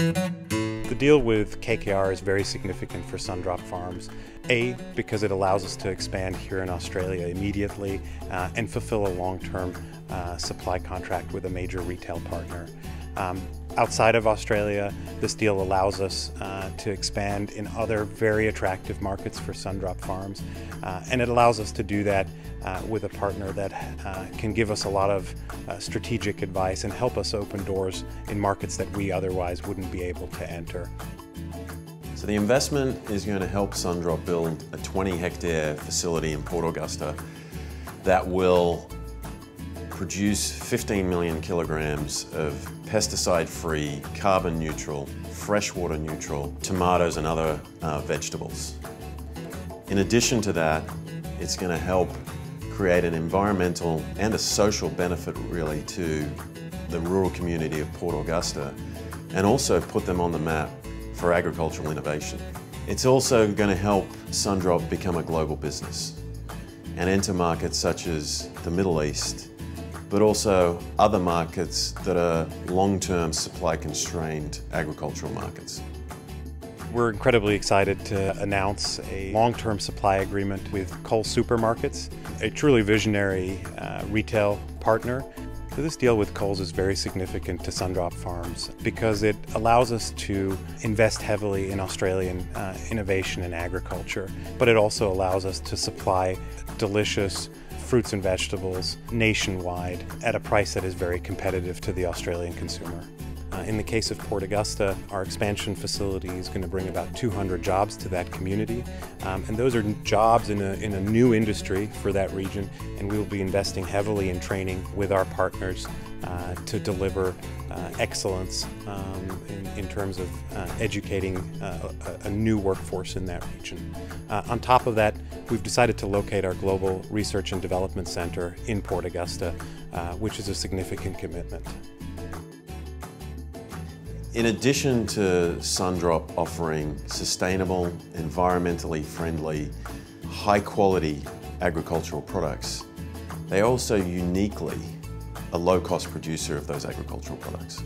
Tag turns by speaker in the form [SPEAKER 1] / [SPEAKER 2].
[SPEAKER 1] The deal with KKR is very significant for Sundrop Farms. A, because it allows us to expand here in Australia immediately uh, and fulfill a long-term uh, supply contract with a major retail partner. Um, outside of Australia, this deal allows us uh, to expand in other very attractive markets for Sundrop Farms, uh, and it allows us to do that uh, with a partner that uh, can give us a lot of uh, strategic advice and help us open doors in markets that we otherwise wouldn't be able to enter.
[SPEAKER 2] So the investment is going to help Sundrop build a 20 hectare facility in Port Augusta that will produce 15 million kilograms of pesticide-free, carbon neutral, freshwater neutral tomatoes and other uh, vegetables. In addition to that, it's going to help create an environmental and a social benefit really to the rural community of Port Augusta and also put them on the map for agricultural innovation. It's also going to help Sundrop become a global business and enter markets such as the Middle East, but also other markets that are long-term supply constrained agricultural markets.
[SPEAKER 1] We're incredibly excited to announce a long-term supply agreement with Coles Supermarkets, a truly visionary uh, retail partner. So this deal with Coles is very significant to Sundrop Farms because it allows us to invest heavily in Australian uh, innovation and agriculture, but it also allows us to supply delicious fruits and vegetables nationwide at a price that is very competitive to the Australian consumer. Uh, in the case of Port Augusta, our expansion facility is going to bring about 200 jobs to that community, um, and those are jobs in a, in a new industry for that region, and we will be investing heavily in training with our partners uh, to deliver uh, excellence um, in, in, terms of uh, educating uh, a, a, new workforce in that region. On top of that, we've decided to locate our Global Research and Development Center in Port Augusta, uh, which is a significant commitment.
[SPEAKER 2] In addition to Sundrop offering sustainable, environmentally friendly, high quality agricultural products, they are also uniquely a low-cost producer of those agricultural products.